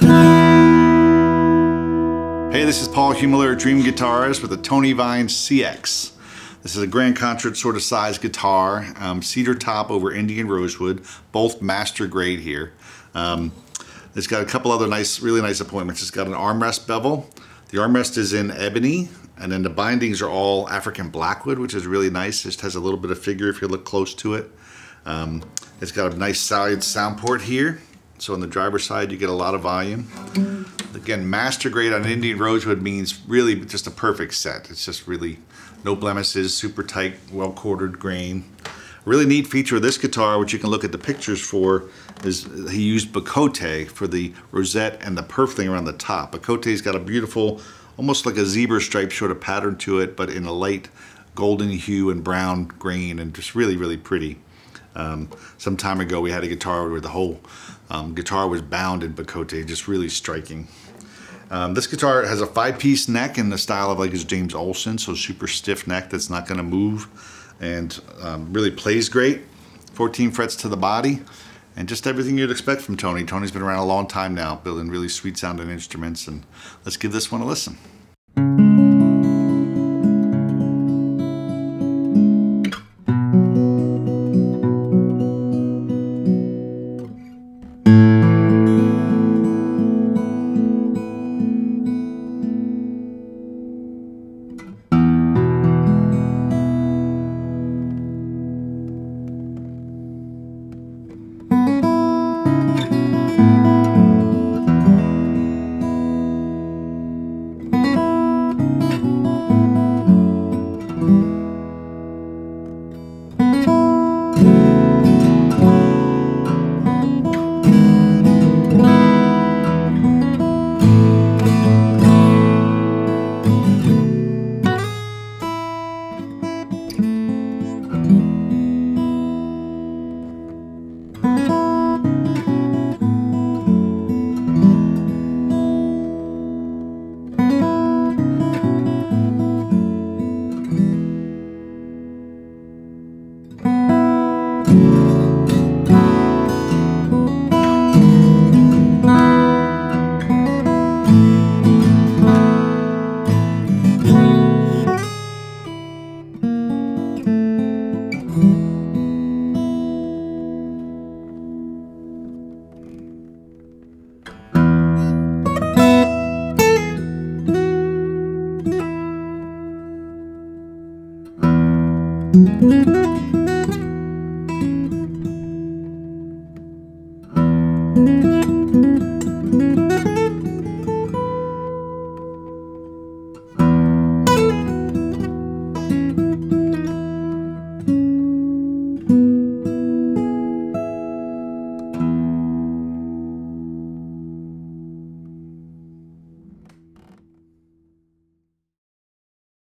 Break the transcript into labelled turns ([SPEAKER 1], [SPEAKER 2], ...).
[SPEAKER 1] Hey, this is Paul Heumiller, Dream Guitars with the Tony Vines CX. This is a grand concert sort of size guitar, um, cedar top over Indian rosewood, both master grade here. Um, it's got a couple other nice, really nice appointments. It's got an armrest bevel. The armrest is in ebony, and then the bindings are all African blackwood, which is really nice. Just has a little bit of figure if you look close to it. Um, it's got a nice solid sound port here. So on the driver's side, you get a lot of volume. Again, master grade on Indian rosewood means really just a perfect set. It's just really no blemishes, super tight, well quartered grain. Really neat feature of this guitar, which you can look at the pictures for, is he used Bocote for the rosette and the purfling around the top. Bocote's got a beautiful, almost like a zebra stripe sort of pattern to it, but in a light golden hue and brown grain and just really, really pretty. Um, some time ago, we had a guitar where the whole um, guitar was bound in Bocote, just really striking. Um, this guitar has a five-piece neck in the style of like his James Olson, so super stiff neck that's not going to move, and um, really plays great. 14 frets to the body, and just everything you'd expect from Tony. Tony's been around a long time now, building really sweet sounding instruments, and let's give this one a listen. Música